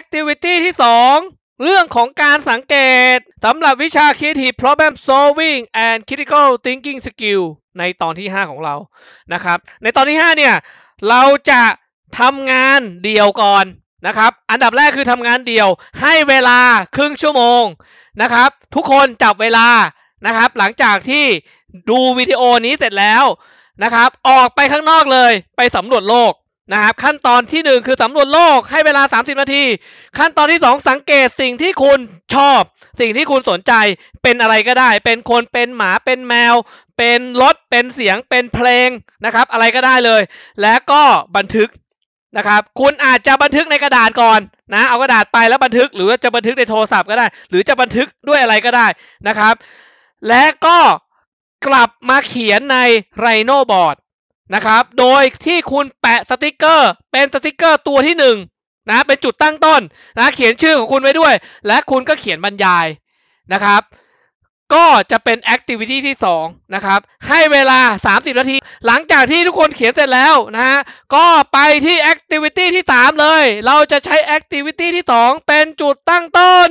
Activity ที่ 2 เรื่องของการสังเกตสำหรับวิชา Creative Problem Solving and Critical Thinking Skill ในตอนที่ 5 ของเรานะครับ ในตอนที่ 5 เนี่ย เราจะทำงานเดี่ยวก่อนนะครับ อันดับแรกคือทำงานเดี่ยวให้เวลาครึ่งชั่วโมงนะครับ ทุกคนจับเวลานะครับ หลังจากที่ดูวิดีโอนี้เสร็จแล้วนะครับ ออกไปข้างนอกเลย ไปสำรวจโลก นะครับขั้นตอนที่ 1 คือสำรวจโลกให้เวลา 30 นาที ขั้นตอนที่ 2 สังเกตสิ่งที่คุณชอบ สิ่งที่คุณสนใจเป็นอะไรก็ได้ เป็นคนเป็นหมาเป็นแมว เป็นรถเป็นเสียงเป็นเพลงนะครับ อะไรก็ได้เลย แล้วก็บันทึกนะครับ คุณอาจจะบันทึกในกระดาษก่อนนะเอากระดาษไปแล้วบันทึกหรือว่าจะบันทึกในโทรศัพท์ก็ได้ หรือจะบันทึกด้วยอะไรก็ได้นะครับ และก็กลับมาเขียนในMiro board นะครับ โดยที่คุณแปะสติกเกอร์ เป็นสติกเกอร์ตัวที่หนึ่งนะ เป็นจุดตั้งต้นนะ เขียนชื่อของคุณไว้ด้วย และคุณก็เขียนบรรยายนะครับ ก็จะเป็น activity ที่2นะครับ ให้เวลา 30 นาที หลังจากที่ทุกคนเขียนเสร็จแล้วนะฮะ ก็ไปที่ activity ที่ 3 เลย เราจะใช้ activity ที่ 2 เป็นจุดตั้งต้น